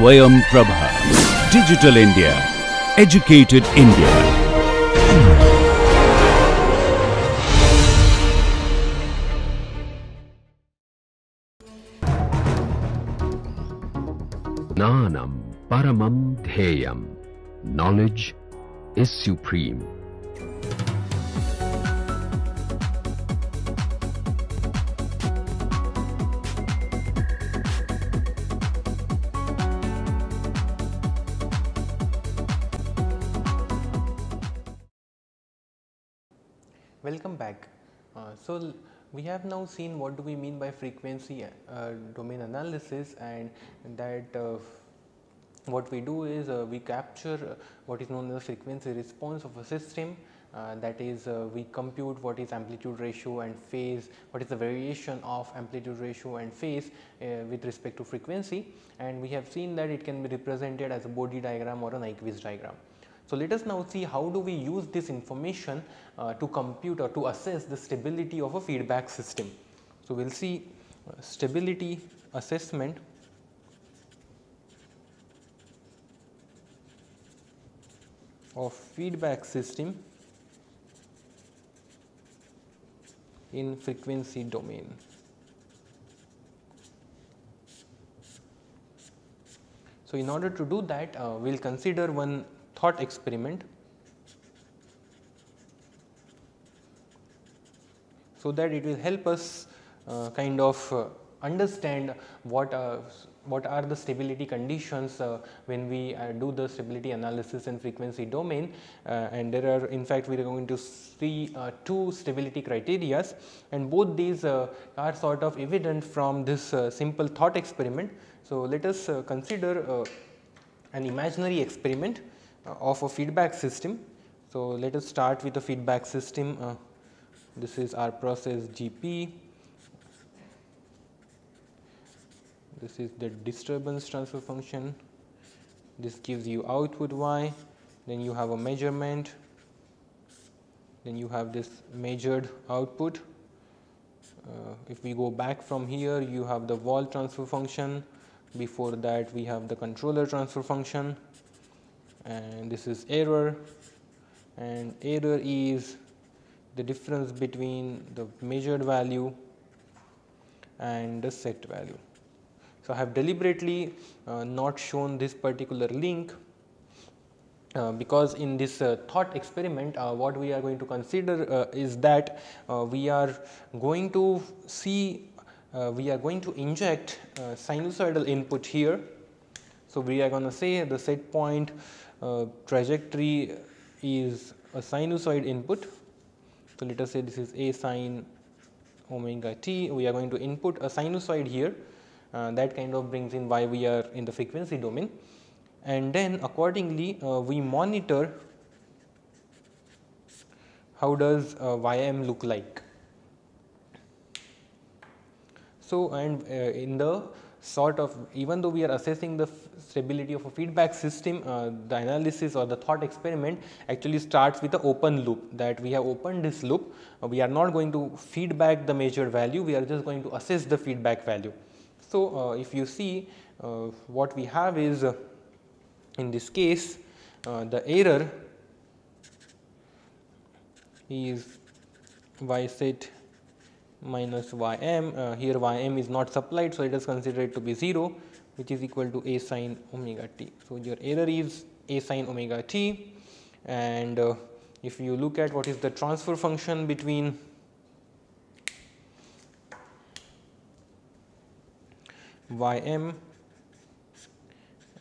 Swayam Prabha. Digital India. Educated India. Gnanam Paramam Dheyam. Knowledge is supreme. So we have now seen what do we mean by frequency uh, domain analysis and that uh, what we do is uh, we capture uh, what is known as frequency response of a system uh, that is uh, we compute what is amplitude ratio and phase what is the variation of amplitude ratio and phase with respect to frequency and we have seen that it can be represented as a Bode diagram or an Nyquist diagram. So, let us now see how do we use this information uh, to compute or to assess the stability of a feedback system. So, we will see uh, stability assessment of feedback system in frequency domain. So, in order to do that uh, we will consider one thought experiment so that it will help us uh, kind of uh, understand what uh, what are the stability conditions uh, when we uh, do the stability analysis in frequency domain. Uh, and there are in fact we are going to see two stability criterias and both these are sort of evident from this simple thought experiment. So, let us consider an imaginary experiment of a feedback system. So, let us start with the feedback system. Uh, this is our process GP this is the disturbance transfer function. This gives you output y. Then you have a measurement. Then you have this measured output. Uh, if we go back from here you have the valve transfer function. Before that we have the controller transfer function and this is error and error is the difference between the measured value and the set value. So, I have deliberately uh, not shown this particular link uh, because in this uh, thought experiment uh, what we are going to consider uh, is that uh, we are going to see uh, we are going to inject sinusoidal input here. So, we are going to say the set point trajectory is a sinusoid input. So, let us say this is a sine omega t we are going to input a sinusoid here uh, that kind of brings in why we are in the frequency domain and then accordingly uh, we monitor how does uh, ym look like. So, and uh, in the sort of even though we are assessing the stability of a feedback system uh, the analysis or the thought experiment actually starts with the open loop that we have opened this loop uh, we are not going to feedback the measured value we are just going to assess the feedback value. So, uh, if you see uh, what we have is uh, in this case uh, the error is y set minus ym here ym is not supplied so it is considered to be 0 which is equal to a sine omega t. So, your error is a sine omega t and uh, if you look at what is the transfer function between ym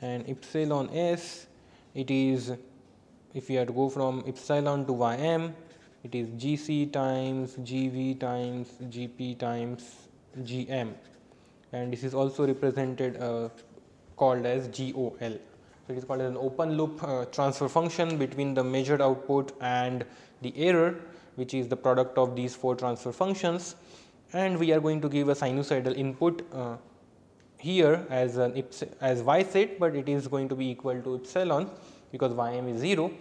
and epsilon s it is if you have to go from epsilon to ym it is gc times gv times gp times gm and this is also represented uh, called as GOL. So, it is called as an open loop uh, transfer function between the measured output and the error which is the product of these four transfer functions and we are going to give a sinusoidal input uh, here as an as y set, but it is going to be equal to epsilon because ym is 0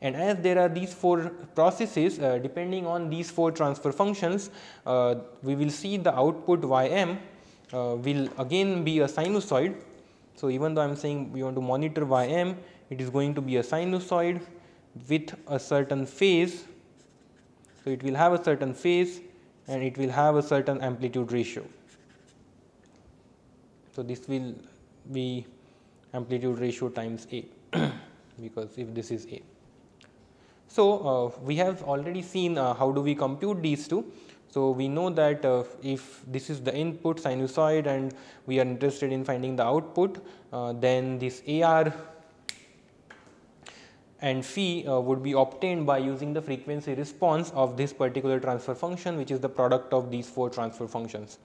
and as there are these four processes uh, depending on these four transfer functions uh, we will see the output ym will again be a sinusoid So, even though I am saying we want to monitor ym, it is going to be a sinusoid with a certain phase. So, it will have a certain phase and it will have a certain amplitude ratio. So, this will be amplitude ratio times A because if this is A. So, uh, we have already seen uh, how do we compute these two. So, we know that uh, if this is the input sinusoid and we are interested in finding the output, uh, then this AR and phi uh, would be obtained by using the frequency response of this particular transfer function which is the product of these four transfer functions.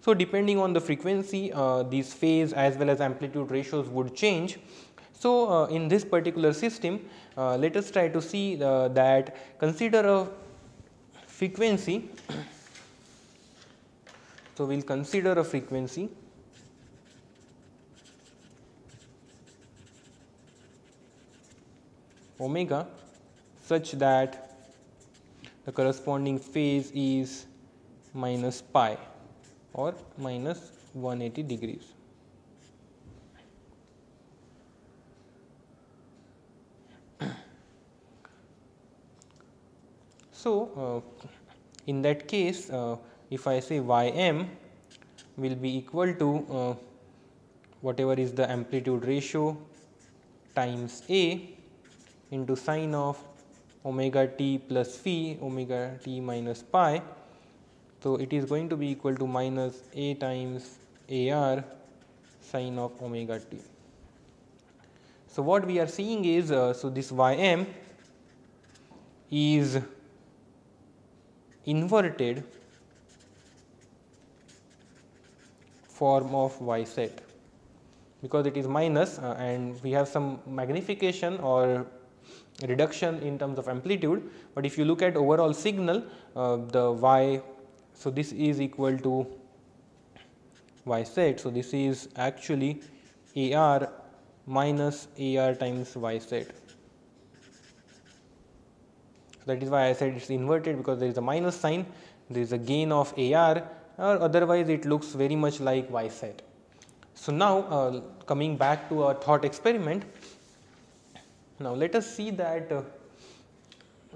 So, depending on the frequency uh, these phase as well as amplitude ratios would change. So, uh, in this particular system uh, let us try to see that consider a frequency. so, we will consider a frequency omega such that the corresponding phase is minus pi or minus 180 degrees. So, uh, in that case uh, if I say y m will be equal to uh, whatever is the amplitude ratio times a into sine of omega t plus phi omega t minus pi so, it is going to be equal to minus a times a r sine of omega t. So, what we are seeing is, uh, so this y m is inverted form of y set because it is minus, uh, and we have some magnification or reduction in terms of amplitude, but if you look at overall signal uh, the y so, this is equal to y set. So, this is actually A r minus A r times y set. That is why I said it is inverted because there is a minus sign, there is a gain of A r or otherwise it looks very much like y set. So, now uh, coming back to our thought experiment, now let us see that uh,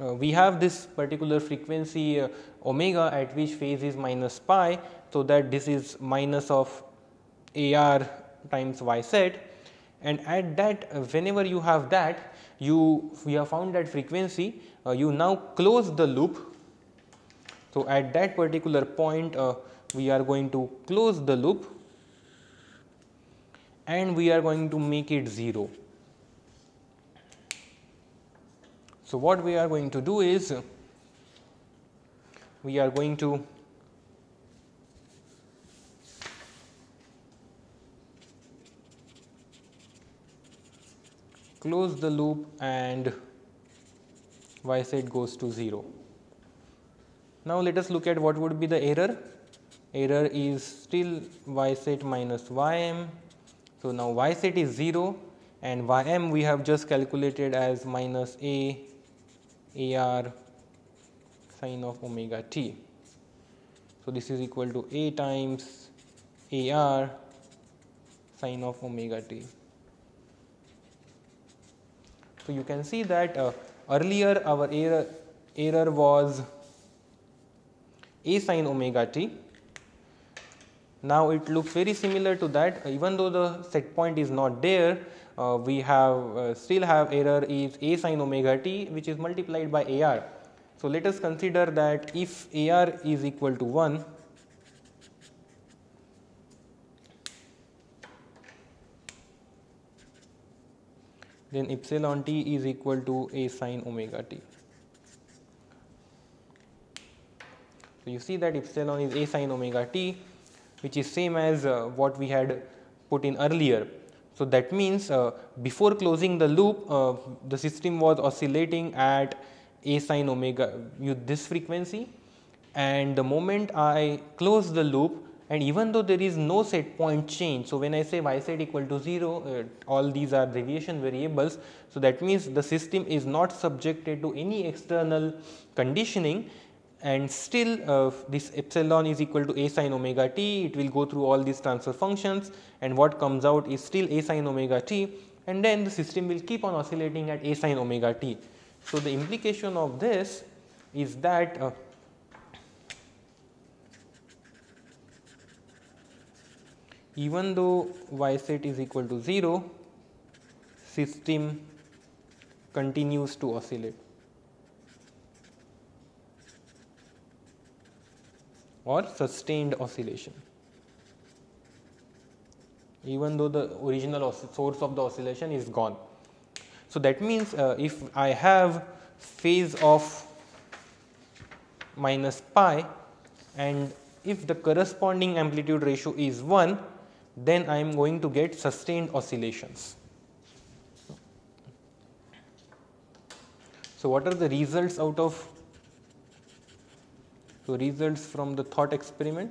uh, we have this particular frequency uh, omega at which phase is minus pi. So, that this is minus of A r times y set and at that uh, whenever you have that you we have found that frequency uh, you now close the loop. So, at that particular point uh, we are going to close the loop and we are going to make it 0. So, what we are going to do is we are going to close the loop and y set goes to 0. Now, let us look at what would be the error. Error is still y set minus y m. So, now y set is 0 and y m we have just calculated as minus a a r sine of omega t. So, this is equal to a times a r sine of omega t. So, you can see that uh, earlier our error, error was a sine omega t. Now, it looks very similar to that even though the set point is not there uh, we have uh, still have error is a sin omega t which is multiplied by a r. So, let us consider that if a r is equal to 1 then epsilon t is equal to a sin omega t. So, you see that epsilon is a sin omega t which is same as uh, what we had put in earlier. So, that means uh, before closing the loop uh, the system was oscillating at a sin omega with this frequency and the moment I close the loop and even though there is no set point change. So, when I say y set equal to 0 uh, all these are deviation variables. So, that means the system is not subjected to any external conditioning and still uh, this epsilon is equal to a sin omega t, it will go through all these transfer functions and what comes out is still a sin omega t and then the system will keep on oscillating at a sin omega t. So, the implication of this is that uh, even though y set is equal to 0, system continues to oscillate. or sustained oscillation even though the original source of the oscillation is gone. So, that means uh, if I have phase of minus pi and if the corresponding amplitude ratio is 1 then I am going to get sustained oscillations. So, what are the results out of so, results from the thought experiment.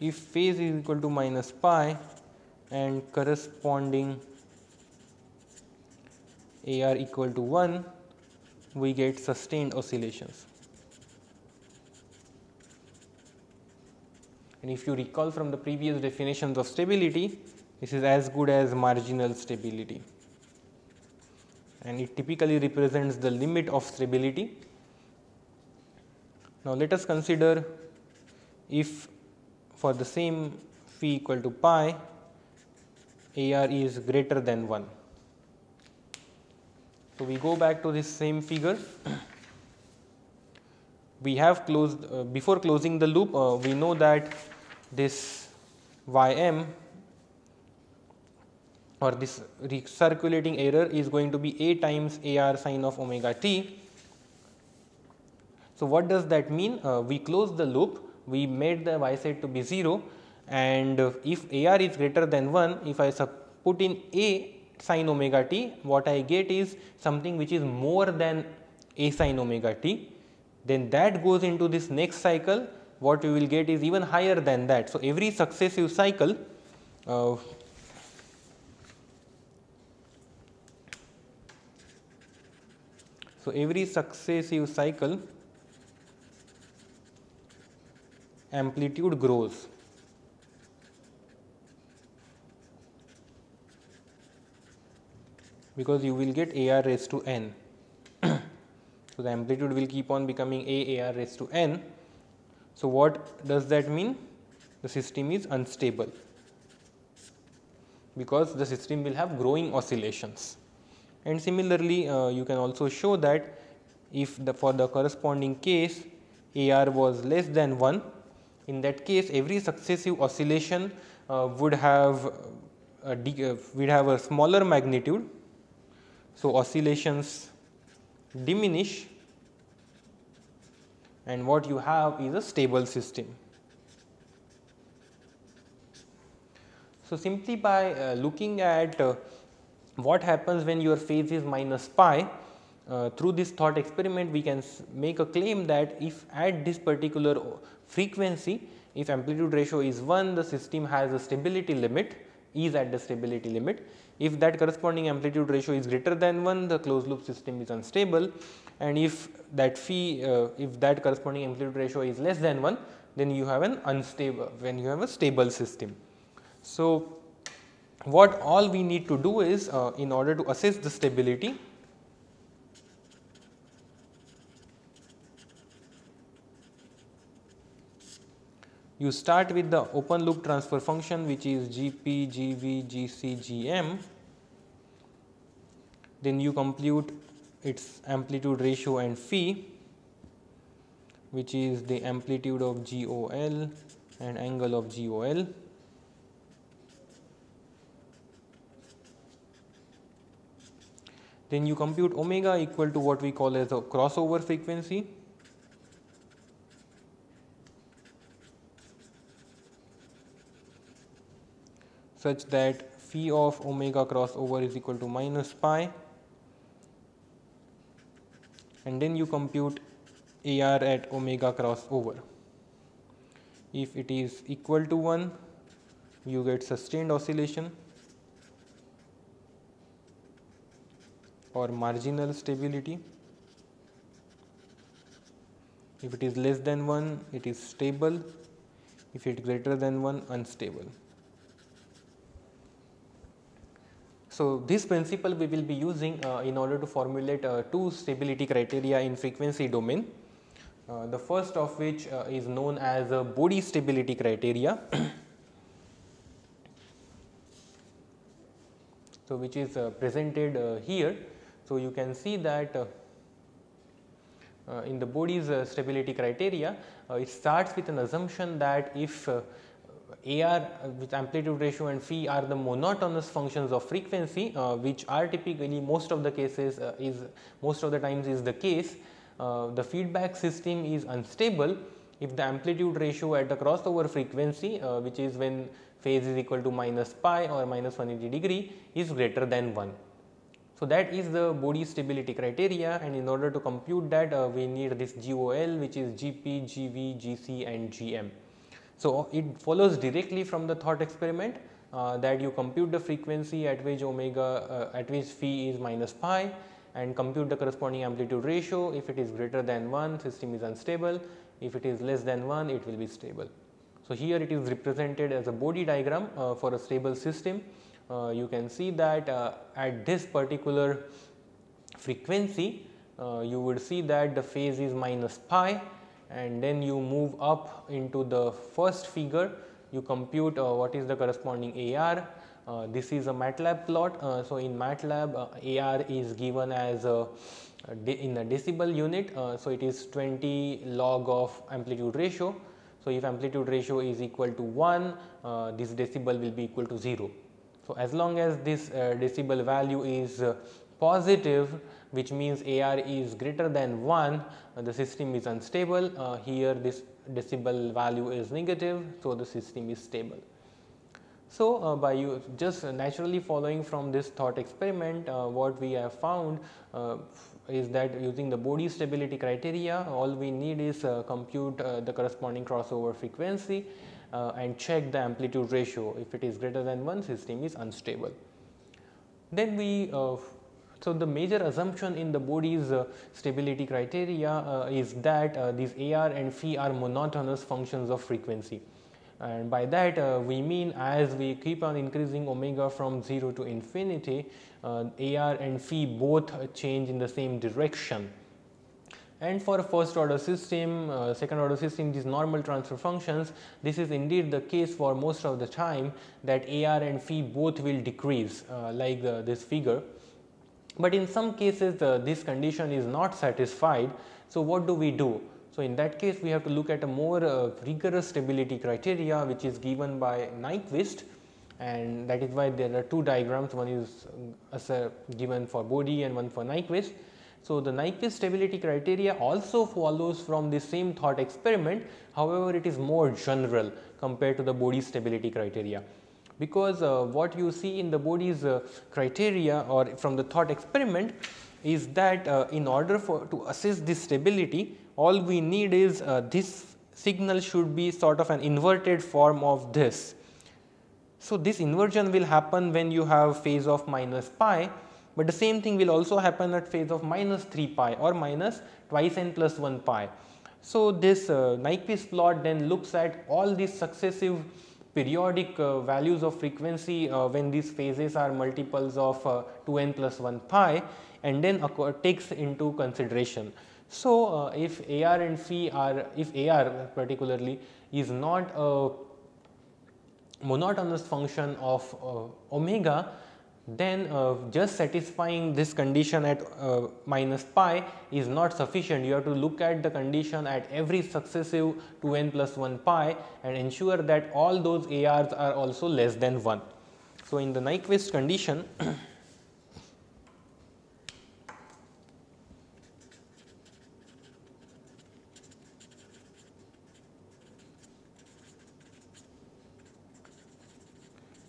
If phase is equal to minus pi and corresponding AR equal to 1, we get sustained oscillations. And if you recall from the previous definitions of stability, this is as good as marginal stability and it typically represents the limit of stability. Now, let us consider if for the same phi equal to pi AR is greater than 1. So, we go back to this same figure. we have closed uh, before closing the loop uh, we know that this y m or this recirculating error is going to be a times AR sine of omega t. So, what does that mean? Uh, we close the loop, we made the y set to be 0 and if AR is greater than 1, if I put in a sine omega t, what I get is something which is more than a sine omega t, then that goes into this next cycle, what we will get is even higher than that. So, every successive cycle uh, So, every successive cycle amplitude grows. Because you will get AR raised to n. so, the amplitude will keep on becoming A AR raised to n. So, what does that mean? The system is unstable because the system will have growing oscillations and similarly uh, you can also show that if the for the corresponding case AR was less than 1 in that case every successive oscillation uh, would have a uh, would have a smaller magnitude. So, oscillations diminish and what you have is a stable system. So, simply by uh, looking at uh, what happens when your phase is minus pi uh, through this thought experiment we can make a claim that if at this particular frequency if amplitude ratio is 1 the system has a stability limit is at the stability limit. If that corresponding amplitude ratio is greater than 1 the closed loop system is unstable and if that phi uh, if that corresponding amplitude ratio is less than 1 then you have an unstable when you have a stable system. So, what all we need to do is uh, in order to assess the stability you start with the open loop transfer function which is gp gv gc gm then you compute its amplitude ratio and phi which is the amplitude of GOL and angle of GOL Then you compute omega equal to what we call as a crossover frequency. such that phi of omega crossover is equal to minus pi and then you compute AR at omega crossover. If it is equal to 1 you get sustained oscillation or marginal stability. If it is less than 1, it is stable. If it is greater than 1, unstable. So, this principle we will be using uh, in order to formulate uh, two stability criteria in frequency domain. Uh, the first of which uh, is known as a Bode stability criteria. so, which is uh, presented uh, here. So, you can see that in the Bode's stability criteria, it starts with an assumption that if AR with amplitude ratio and phi are the monotonous functions of frequency which are typically most of the cases is most of the times is the case, the feedback system is unstable if the amplitude ratio at the crossover frequency uh, which is when phase is equal to minus pi or minus 180 degree is greater than 1. So, that is the Bode stability criteria and in order to compute that uh, we need this GOL which is GP, GV, GC and GM. So, it follows directly from the thought experiment uh, that you compute the frequency at which omega uh, at which phi is minus pi and compute the corresponding amplitude ratio. If it is greater than 1 system is unstable. If it is less than 1 it will be stable. So, here it is represented as a Bode diagram uh, for a stable system. Uh, you can see that uh, at this particular frequency uh, you would see that the phase is minus pi and then you move up into the first figure you compute what is the corresponding AR uh, this is a MATLAB plot. Uh, so, in MATLAB uh, AR is given as a, in a decibel unit. so, it is 20 log of amplitude ratio. So, if amplitude ratio is equal to 1 this decibel will be equal to 0. So, as long as this uh, decibel value is uh, positive which means AR is greater than 1 uh, the system is unstable uh, here this decibel value is negative so the system is stable. So, uh, by you just naturally following from this thought experiment uh, what we have found is that using the Bode stability criteria all we need is compute the corresponding crossover frequency uh, and check the amplitude ratio. If it is greater than 1, system is unstable. Then we uh, so, the major assumption in the Bode's uh, stability criteria uh, is that uh, these AR and phi are monotonous functions of frequency. And by that uh, we mean as we keep on increasing omega from 0 to infinity, uh, AR and phi both change in the same direction and for a first order system, uh, second order system these normal transfer functions this is indeed the case for most of the time that AR and phi both will decrease like the, this figure. But in some cases uh, this condition is not satisfied. So, what do we do? So, in that case we have to look at a more uh, rigorous stability criteria which is given by Nyquist and that is why there are two diagrams one is uh, given for Bode and one for Nyquist. So, the Nyquist stability criteria also follows from the same thought experiment, however, it is more general compared to the Bode stability criteria. Because uh, what you see in the Bode's uh, criteria or from the thought experiment is that uh, in order for to assess this stability, all we need is uh, this signal should be sort of an inverted form of this. So, this inversion will happen when you have phase of minus pi but the same thing will also happen at phase of minus 3 pi or minus twice n plus 1 pi. So, this uh, Nyquist plot then looks at all these successive periodic uh, values of frequency uh, when these phases are multiples of uh, 2 n plus 1 pi and then takes into consideration. So, uh, if AR and phi are if AR particularly is not a monotonous function of uh, omega then uh, just satisfying this condition at uh, minus pi is not sufficient. You have to look at the condition at every successive 2n plus 1 pi and ensure that all those ARs are also less than 1. So, in the Nyquist condition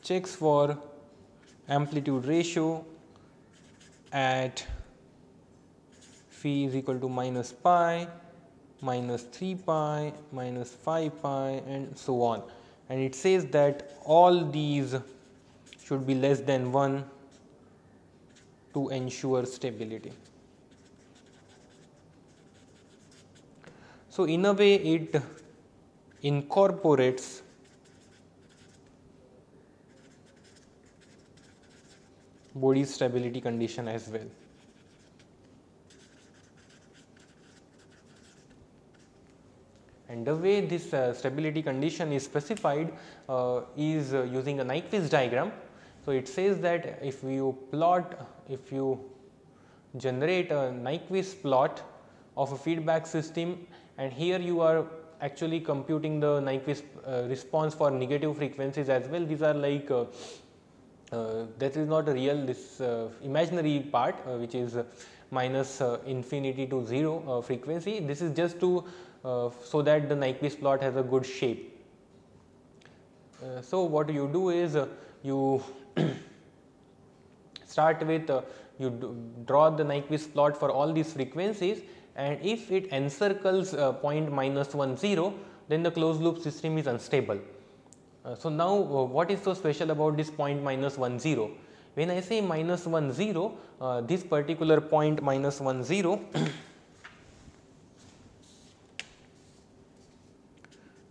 checks for amplitude ratio at phi is equal to minus pi, minus 3 pi, minus 5 pi and so on. And it says that all these should be less than 1 to ensure stability. So, in a way it incorporates Bode stability condition as well. And the way this uh, stability condition is specified uh, is uh, using a Nyquist diagram. So, it says that if you plot, if you generate a Nyquist plot of a feedback system and here you are actually computing the Nyquist uh, response for negative frequencies as well. These are like uh, that is not a real this uh, imaginary part uh, which is uh, minus infinity to 0 frequency. This is just to so that the Nyquist plot has a good shape. so, what you do is you start with you draw the Nyquist plot for all these frequencies and if it encircles uh, point minus 1 0 then the closed loop system is unstable. Uh, so, now uh, what is so special about this point minus 1 0? When I say minus 1 0 uh, this particular point minus 1 0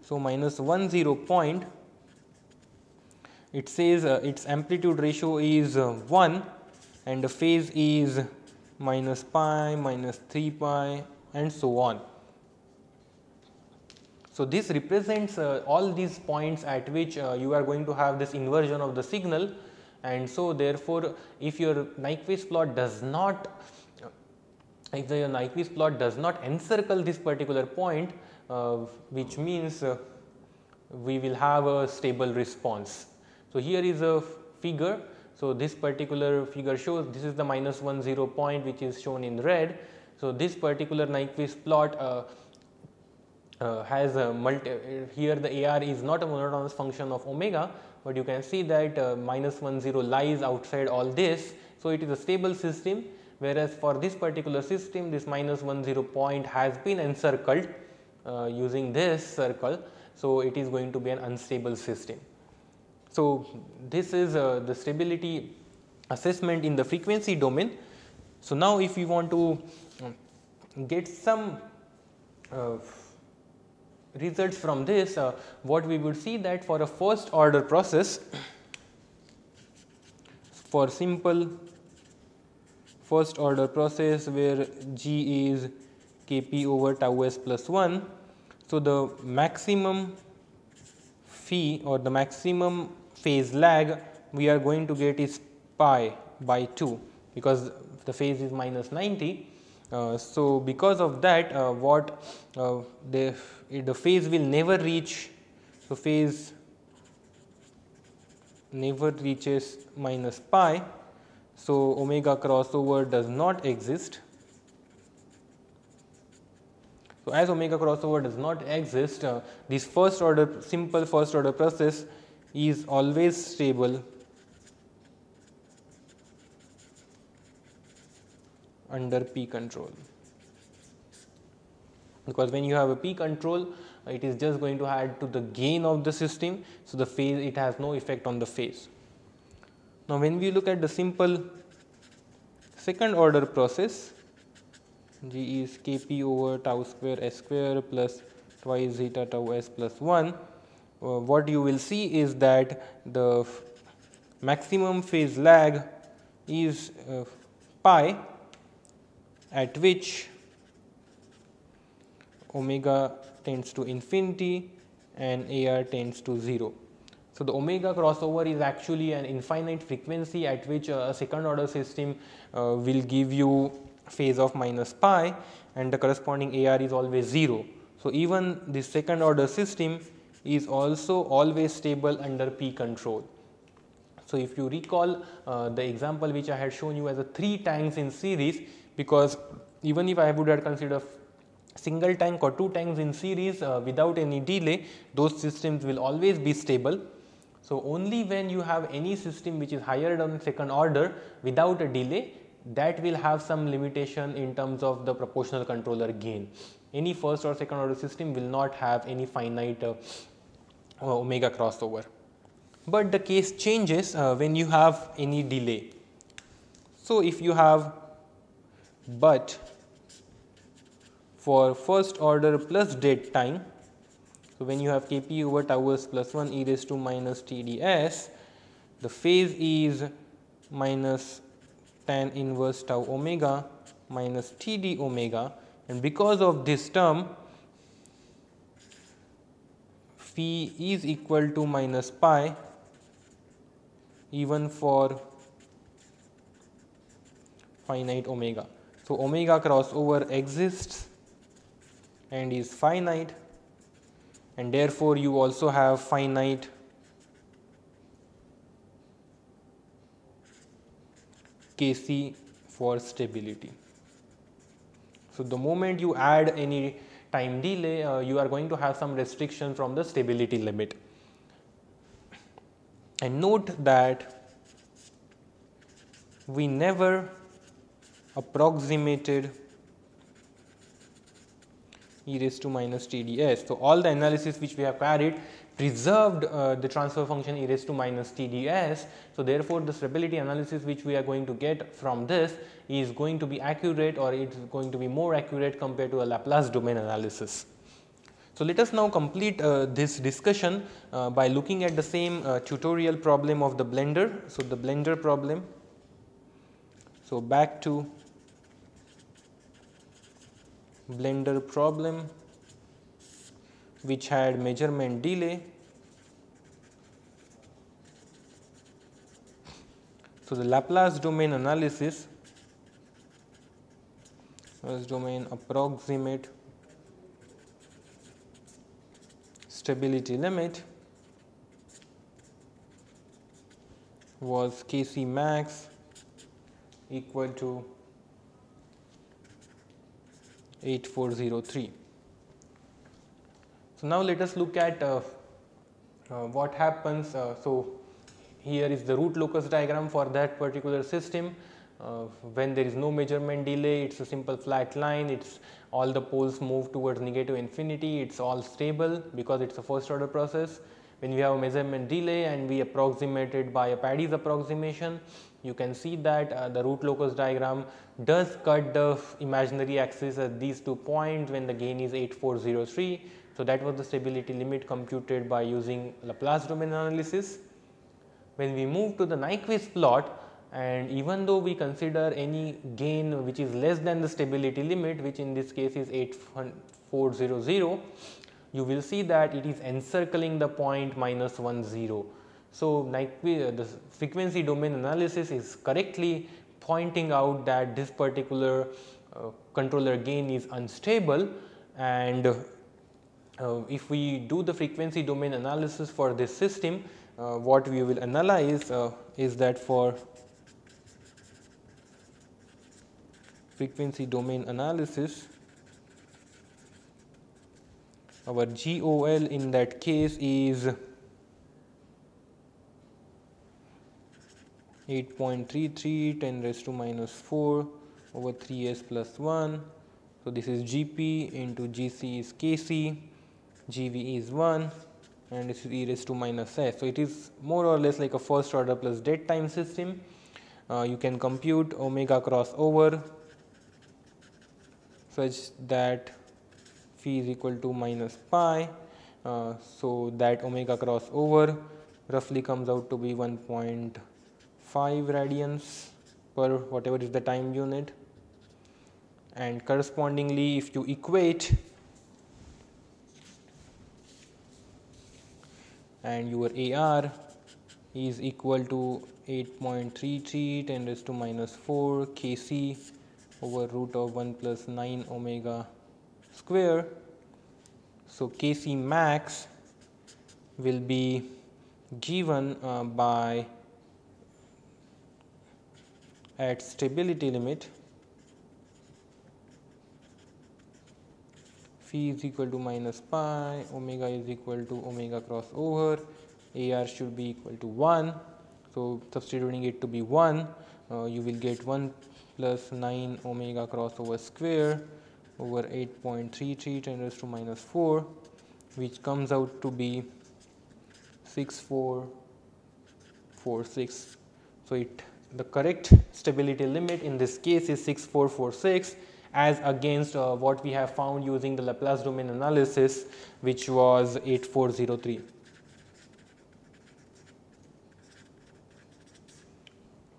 so minus 1 0 point it says uh, its amplitude ratio is uh, 1 and the phase is minus pi, minus 3 pi and so on. So, this represents uh, all these points at which uh, you are going to have this inversion of the signal and so therefore, if your Nyquist plot does not uh, if the Nyquist plot does not encircle this particular point uh, which means uh, we will have a stable response. So, here is a figure so, this particular figure shows this is the minus 1 0 point which is shown in red. So, this particular Nyquist plot uh, uh, has a multi here the AR is not a monotonous function of omega, but you can see that uh, minus 1 0 lies outside all this. So, it is a stable system whereas for this particular system this minus 1 0 point has been encircled uh, using this circle. So, it is going to be an unstable system. So, this is uh, the stability assessment in the frequency domain. So, now if we want to um, get some uh, results from this, uh, what we would see that for a first order process, for simple first order process where g is kp over tau s plus 1. So, the maximum phi or the maximum phase lag we are going to get is pi by 2 because the phase is minus 90. Uh, so, because of that uh, what uh, the, the phase will never reach, so phase never reaches minus pi. So, omega crossover does not exist. So, as omega crossover does not exist, uh, this first order simple first order process is always stable under P control because when you have a P control it is just going to add to the gain of the system. So, the phase it has no effect on the phase. Now, when we look at the simple second order process G is Kp over tau square S square plus twice zeta tau S plus 1 uh, what you will see is that the maximum phase lag is uh, pi at which omega tends to infinity and AR tends to 0. So, the omega crossover is actually an infinite frequency at which a second order system uh, will give you phase of minus pi and the corresponding AR is always 0. So, even the second order system is also always stable under P control. So, if you recall uh, the example which I had shown you as a 3 tanks in series because even if I would have considered single tank or 2 tanks in series uh, without any delay those systems will always be stable. So, only when you have any system which is higher than second order without a delay that will have some limitation in terms of the proportional controller gain. Any first or second order system will not have any finite uh, uh, omega crossover. But the case changes uh, when you have any delay. So if you have but for first order plus dead time, so when you have kp over tau s plus 1 e raised to minus tds, the phase is minus tan inverse tau omega minus td omega and because of this term phi is equal to minus pi even for finite omega. So, omega crossover exists and is finite and therefore, you also have finite Kc for stability. So, the moment you add any time delay, uh, you are going to have some restriction from the stability limit. And note that we never approximated e raised to minus TDS. So, all the analysis which we have carried preserved uh, the transfer function e raised to minus TDS. So, therefore, the stability analysis which we are going to get from this is going to be accurate or it is going to be more accurate compared to a Laplace domain analysis. So, let us now complete uh, this discussion uh, by looking at the same uh, tutorial problem of the blender. So, the blender problem. So, back to blender problem which had measurement delay. So, the Laplace domain analysis was domain approximate stability limit was Kc max equal to 8403. So, now let us look at uh, uh, what happens. Uh, so, here is the root locus diagram for that particular system. Uh, when there is no measurement delay, it is a simple flat line, it's all the poles move towards negative infinity, it's all stable because it's a first order process. When we have a measurement delay and we approximate it by a Padé's approximation, you can see that uh, the root locus diagram does cut the imaginary axis at these two points when the gain is 8403. So, that was the stability limit computed by using Laplace domain analysis. When we move to the Nyquist plot and even though we consider any gain which is less than the stability limit which in this case is 8400, you will see that it is encircling the point minus 1 0. So, the frequency domain analysis is correctly pointing out that this particular uh, controller gain is unstable and uh, if we do the frequency domain analysis for this system, uh, what we will analyze uh, is that for frequency domain analysis, our GOL in that case is 8.33 10 raised to minus 4 over 3s plus 1. So, this is Gp into Gc is Kc, Gv is 1 and this is e raised to minus s. So, it is more or less like a first order plus dead time system. Uh, you can compute omega cross over such that phi is equal to minus pi. Uh, so, that omega cross over roughly comes out to be 1. 5 radians per whatever is the time unit and correspondingly if you equate and your AR is equal to 8.33 10 raised to minus 4 Kc over root of 1 plus 9 omega square. So, Kc max will be given uh, by at stability limit phi is equal to minus pi omega is equal to omega cross over ar should be equal to 1 so substituting it to be 1 uh, you will get 1 plus 9 omega cross over square over 8.33 10 raised to minus 4 which comes out to be 6446 so it the correct stability limit in this case is 6446 as against uh, what we have found using the Laplace domain analysis which was 8403.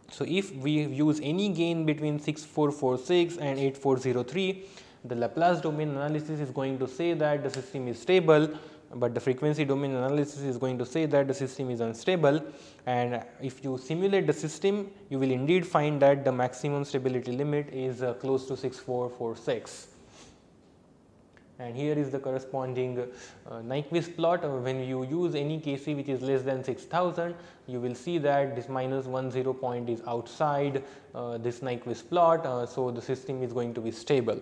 So, if we use any gain between 6446 and 8403, the Laplace domain analysis is going to say that the system is stable, but the frequency domain analysis is going to say that the system is unstable. And if you simulate the system, you will indeed find that the maximum stability limit is uh, close to 6446 and here is the corresponding uh, Nyquist plot. Uh, when you use any Kc which is less than 6000 you will see that this minus 10 point is outside uh, this Nyquist plot. Uh, so the system is going to be stable.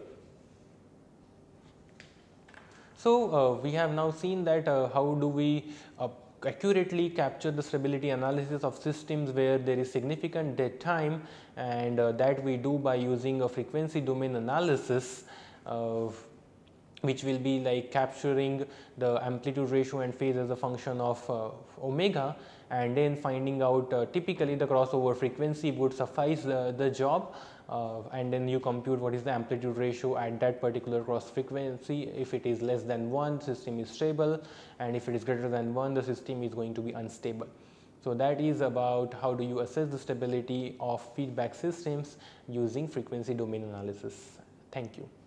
So, uh, we have now seen that uh, how do we accurately capture the stability analysis of systems where there is significant dead time and that we do by using a frequency domain analysis which will be like capturing the amplitude ratio and phase as a function of uh, omega and then finding out uh, typically the crossover frequency would suffice uh, the job uh, and then you compute what is the amplitude ratio at that particular cross frequency. If it is less than 1 system is stable and if it is greater than 1 the system is going to be unstable. So, that is about how do you assess the stability of feedback systems using frequency domain analysis. Thank you.